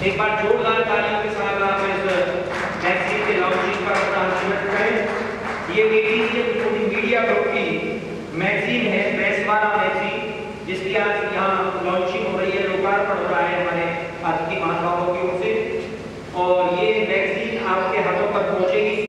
एक बार जोरदार तालियों के साथ आप इस मैगजीन के लॉन्चिंग का अनाउंसमेंट करें, ये मेरी मीडिया ग्रुप की मैगजीन है प्रेस वाला मैगजीन, जिसकी आज यहाँ लॉन्चिंग हो रही है, लोकार्पण हो रहा है हमारे आज की महात्माओं की ओर से। और ये मैगजीन आपके हाथ